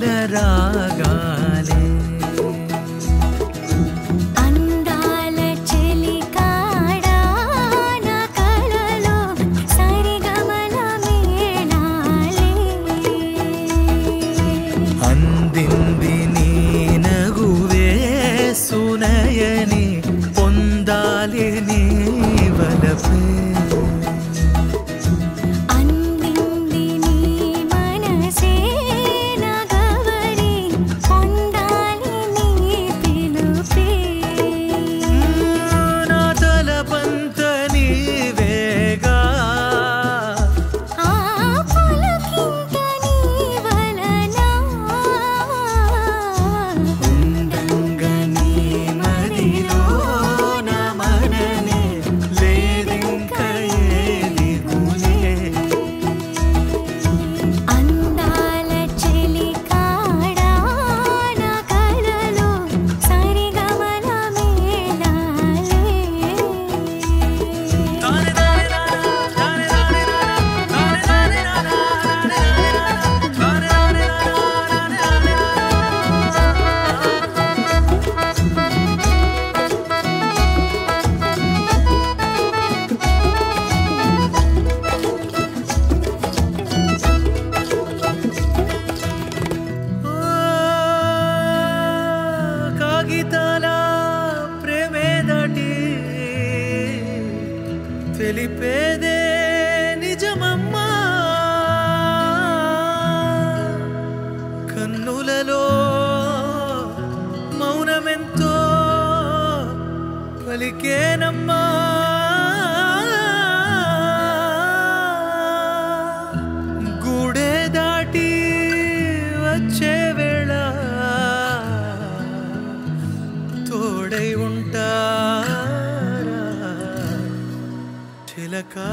रागान తెలిపేదే నిజమమ్మా. కన్నులలో మౌనమెంతో పలికేనమ్మా. ಮೆಲಕಾ